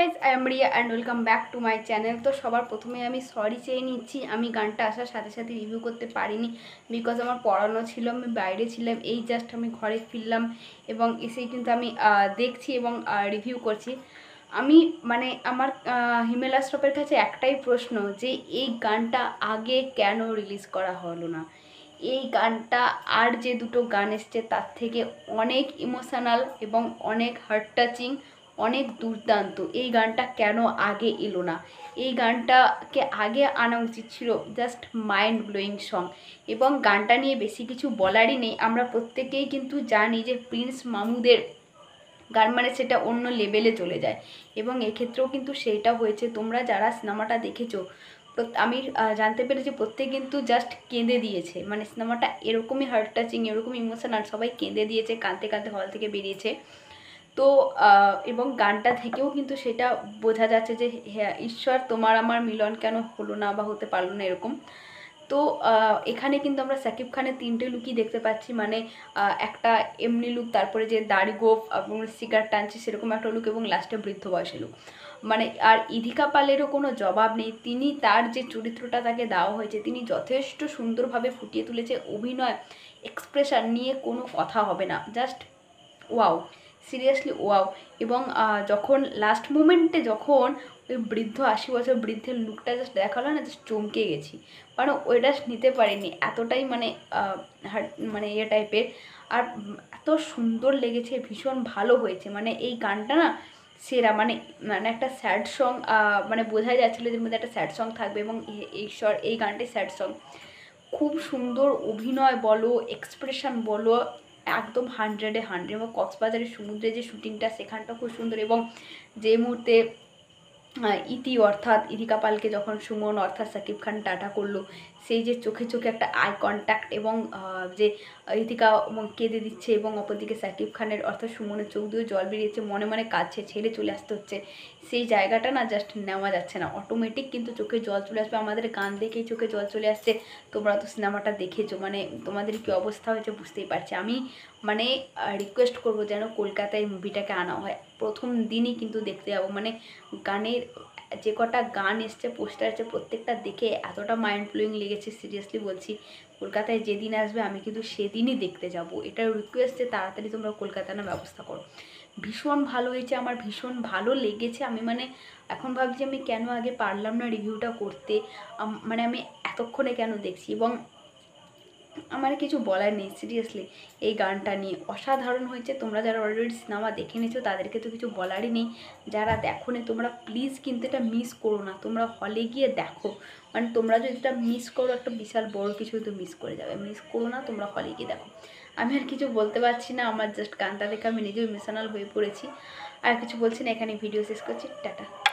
Guys I am Riya and welcome back to my channel তো সবার প্রথমে আমি সরি চেয়ে নিচ্ছি, আমি গানটা আসার সাথে সাথে রিভিউ করতে পারিনি বিকজ আমার পড়ানো ছিল, আমি বাইরে ছিলাম, এই জাস্ট আমি ঘরে ফিরলাম এবং এসেই কিন্তু আমি দেখছি এবং রিভিউ করছি। আমি মানে আমার হিমেল আশরফের কাছে একটাই প্রশ্ন যে এই গানটা আগে কেন রিলিজ করা হলো না? এই গানটা আর যে দুটো গান এসছে তার থেকে অনেক ইমোশনাল এবং অনেক হার্ট টাচিং অনেক দুর্দান্ত। এই গানটা কেন আগে এলো না? এই গানটাকে আগে আনা উচিত ছিল জাস্ট মাইন্ড ব্লোয়িং সং এবং গানটা নিয়ে বেশি কিছু বলারই নেই। আমরা প্রত্যেকেই কিন্তু জানি যে প্রিন্স মামুদের গান মানে সেটা অন্য লেভেলে চলে যায় এবং এক্ষেত্রেও কিন্তু সেইটা হয়েছে। তোমরা যারা সিনেমাটা দেখেছ আমি জানতে পেরেছি প্রত্যেক কিন্তু জাস্ট কেঁদে দিয়েছে। মানে সিনেমাটা এরকমই হার্ট টাচিং এরকম ইমোশনাল সবাই কেঁদে দিয়েছে, কাঁদতে কাঁদতে হল থেকে বেরিয়েছে। তো এবং গানটা থেকেও কিন্তু সেটা বোঝা যাচ্ছে যে হ্যাঁ ঈশ্বর তোমার আমার মিলন কেন হলো না বা হতে পারল না এরকম। তো এখানে কিন্তু আমরা সাকিব খানের তিনটে লুকই দেখতে পাচ্ছি। মানে একটা এমনি লুক তারপরে যে দাড়ি গোফ এবং সিগার টানছে সেরকম একটা লুক এবং লাস্টে বৃদ্ধ বয়সে লুক মানে আর ইধিকা পালেরও কোনো জবাব নেই। তিনি তার যে চরিত্রটা তাকে দেওয়া হয়েছে, তিনি যথেষ্ট সুন্দরভাবে ফুটিয়ে তুলেছে অভিনয় এক্সপ্রেশন নিয়ে কোনো কথা হবে না। জাস্ট ওয়াও সিরিয়াসলি ওয়াও এবং যখন লাস্ট মোমেন্টে যখন ওই বৃদ্ধ আশি বছর বৃদ্ধের লুকটা জাস্ট দেখাল না জাস্ট চমকে গেছি। মানে ওইটা নিতে পারিনি। এতটাই মানে মানে ইয়ে টাইপের আর এত সুন্দর লেগেছে, ভীষণ ভালো হয়েছে। মানে এই গানটা না, সেরা। মানে মানে একটা স্যাড সং মানে বোঝাই যাচ্ছিল যে মধ্যে একটা স্যাড সং থাকবে এবং স্বর, এই গানটি স্যাড সং খুব সুন্দর অভিনয় বলো এক্সপ্রেশন বলো একদম হান্ড্রেডে হান্ড্রেড এবং কক্সবাজারের সমুদ্রে যে শুটিংটা সেখানটা খুব সুন্দর এবং যে মুহূর্তে ইতি অর্থাৎ ইদিকা পালকে যখন সুমন অর্থাৎ সাকিব খান টাটা করল, সেই যে চোখে চোখে একটা আই কন্ট্যাক্ট এবং যে ইতিকা কেঁদে দিচ্ছে এবং অপরদিকে সাকিব খানের অর্থাৎ সুমনের চোখ দিয়ে জল বেরিয়েছে, মনে মনে কাছে ছেড়ে চলে আসতে হচ্ছে। সেই জায়গাটা না জাস্ট নেওয়া যাচ্ছে না। অটোমেটিক কিন্তু চোখে জল চলে আসবে। আমাদের গান দেখেই চোখে জল চলে আসছে। তোমরা তো সিনেমাটা দেখেছ। মানে তোমাদের কী অবস্থা হয়েছে বুঝতেই পারছি। আমি মানে রিকোয়েস্ট করব যেন কলকাতায় মুভিটাকে আনা হয়। প্রথম দিনই কিন্তু দেখতে যাব। মানে গানের, যে কটা গান এসছে পোস্টার আছে প্রত্যেকটা দেখে এতটা মাইন্ড ব্লোয়িং লেগেছে সিরিয়াসলি বলছি। কলকাতায় যেদিন আসবে, আমি কিন্তু সেদিনই দেখতে যাব। এটা রিকোয়েস্ট যে তাড়াতাড়ি তোমরা কলকাতা না ব্যবস্থা করো। ভীষণ ভালো হয়েছে, আমার ভীষণ ভালো লেগেছে। আমি মানে এখন ভাবছি আমি কেন আগে পারলাম না রিভিউটা করতে। মানে আমি এতক্ষণে কেন দেখছি? এবং আমার কিছু বলার নেই সিরিয়াসলি এই গানটা নিয়ে অসাধারণ হয়েছে। তোমরা যারা অলরেডি সিনেমা দেখে নিয়েছো, তাদেরকে তো কিছু বলারই নেই। যারা দেখো নি তোমরা প্লিজ কিন্তু এটা মিস করো না। তোমরা হলে গিয়ে দেখো। মানে তোমরা যদি এটা মিস করো, একটা বিশাল বড় কিছু তো মিস করে যাবে। মিস করো না, তোমরা হলে গিয়ে দেখো। আমি আর কিছু বলতে পারছি না, আমার জাস্ট গানটা দেখে আমি নিজেও ইমোশনাল হয়ে পড়েছি। আর কিছু বলছি না এখানে ভিডিও শেষ করছি। টাটা।